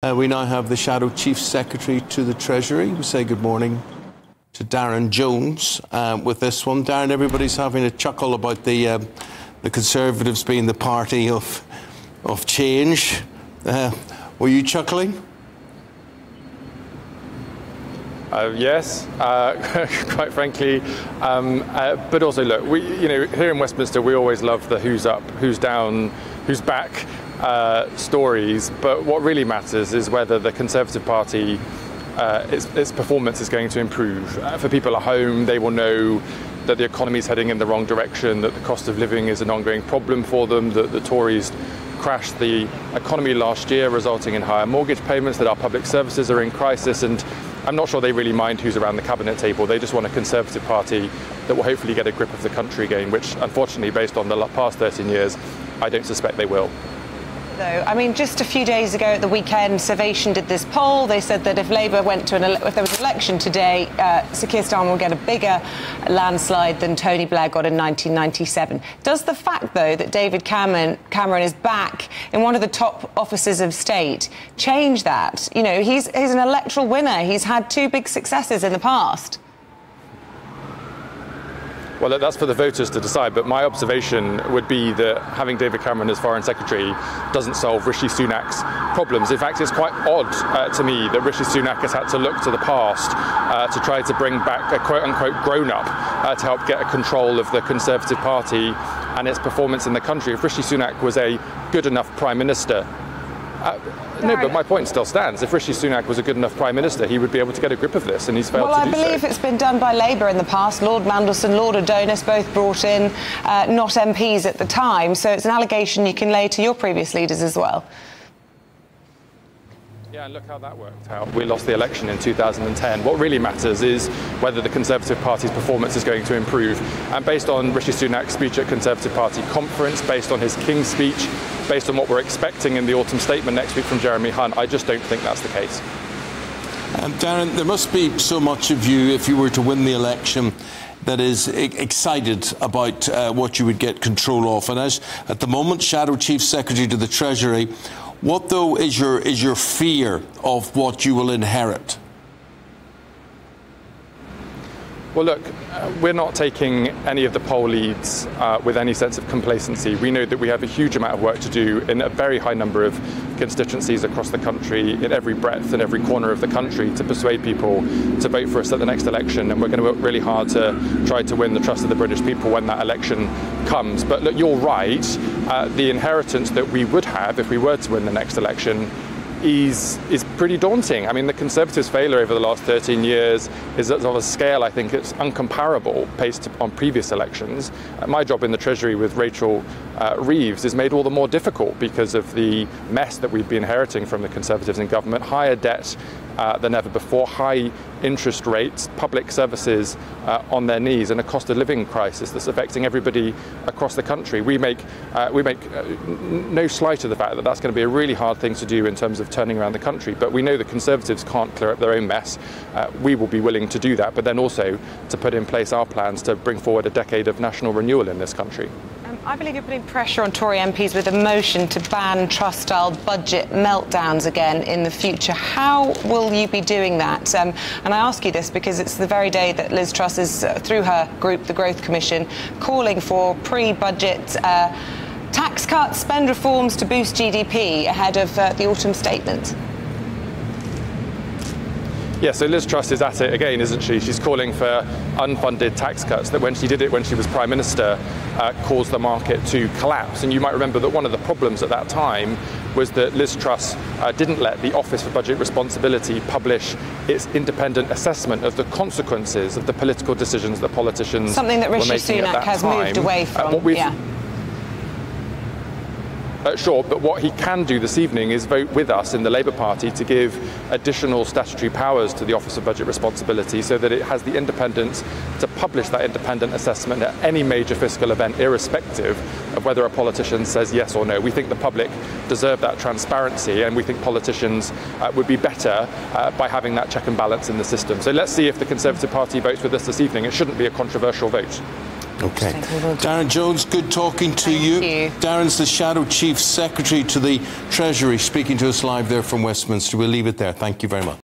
Uh, we now have the Shadow Chief Secretary to the Treasury. We say good morning to Darren Jones uh, with this one. Darren, everybody's having a chuckle about the uh, the Conservatives being the party of of change. Uh, were you chuckling? Uh, yes, uh, quite frankly, um, uh, but also look, we, you know, here in Westminster, we always love the who's up, who's down, who's back uh, stories. But what really matters is whether the Conservative Party, uh, its, its, performance is going to improve. Uh, for people at home, they will know that the economy is heading in the wrong direction, that the cost of living is an ongoing problem for them, that the Tories crashed the economy last year, resulting in higher mortgage payments, that our public services are in crisis, and I'm not sure they really mind who's around the cabinet table. They just want a Conservative Party that will hopefully get a grip of the country again, which, unfortunately, based on the past 13 years, I don't suspect they will though. I mean, just a few days ago at the weekend, Survation did this poll. They said that if Labour went to an ele- if there was an election today, uh, Sir Keir Starmer would get a bigger landslide than Tony Blair got in 1997. Does the fact, though, that David Cameron, Cameron is back in one of the top offices of state change that? You know, he's, he's an electoral winner. He's had two big successes in the past. Well, that's for the voters to decide, but my observation would be that having David Cameron as Foreign Secretary doesn't solve Rishi Sunak's problems. In fact, it's quite odd uh, to me that Rishi Sunak has had to look to the past uh, to try to bring back a quote unquote grown up uh, to help get a control of the Conservative Party and its performance in the country. If Rishi Sunak was a good enough Prime Minister, uh, no, but my point still stands. If Rishi Sunak was a good enough Prime Minister, he would be able to get a grip of this, and he's failed well, to do so. Well, I believe it's been done by Labour in the past. Lord Mandelson, Lord Adonis both brought in, uh, not MPs at the time, so it's an allegation you can lay to your previous leaders as well. Yeah, and look how that worked out. We lost the election in 2010. What really matters is whether the Conservative Party's performance is going to improve. And based on Rishi Sunak's speech at Conservative Party conference, based on his King's speech, based on what we're expecting in the autumn statement next week from Jeremy Hunt, I just don't think that's the case. Um, Darren, there must be so much of you, if you were to win the election, that is excited about uh, what you would get control of. And as at the moment, Shadow Chief Secretary to the Treasury, what, though, is your, is your fear of what you will inherit? Well, look, we're not taking any of the poll leads uh, with any sense of complacency. We know that we have a huge amount of work to do in a very high number of constituencies across the country, in every breadth and every corner of the country, to persuade people to vote for us at the next election. And we're going to work really hard to try to win the trust of the British people when that election comes. But look, you're right. Uh, the inheritance that we would have if we were to win the next election is is pretty daunting. I mean, the Conservatives' failure over the last 13 years is of a scale I think it's uncomparable based on previous elections. Uh, my job in the Treasury with Rachel uh, Reeves is made all the more difficult because of the mess that we've been inheriting from the Conservatives in government, higher debt uh, than ever before, high interest rates, public services uh, on their knees, and a cost of living crisis that's affecting everybody across the country. We make, uh, we make uh, no slight of the fact that that's going to be a really hard thing to do in terms of turning around the country. But we know the Conservatives can't clear up their own mess. Uh, we will be willing to do that, but then also to put in place our plans to bring forward a decade of national renewal in this country. I believe you're putting pressure on Tory MPs with a motion to ban Truss style budget meltdowns again in the future. How will you be doing that? Um, and I ask you this because it's the very day that Liz Truss is, uh, through her group, the Growth Commission, calling for pre budget. Uh, tax cuts, spend reforms to boost GDP ahead of uh, the autumn statement. Yeah, so Liz Truss is at it again, isn't she? She's calling for unfunded tax cuts that when she did it when she was Prime Minister uh, caused the market to collapse. And you might remember that one of the problems at that time was that Liz Truss uh, didn't let the Office for Budget Responsibility publish its independent assessment of the consequences of the political decisions that politicians Something that Rishi Sunak has time. moved away uh, from. Uh, yeah short, but what he can do this evening is vote with us in the Labour Party to give additional statutory powers to the Office of Budget Responsibility so that it has the independence to publish that independent assessment at any major fiscal event, irrespective of whether a politician says yes or no. We think the public deserve that transparency, and we think politicians uh, would be better uh, by having that check and balance in the system. So let's see if the Conservative Party votes with us this evening. It shouldn't be a controversial vote. Okay. Thank you, Will. Darren Jones, good talking to you. you. Darren's the Shadow Chief Secretary to the Treasury, speaking to us live there from Westminster. We'll leave it there. Thank you very much.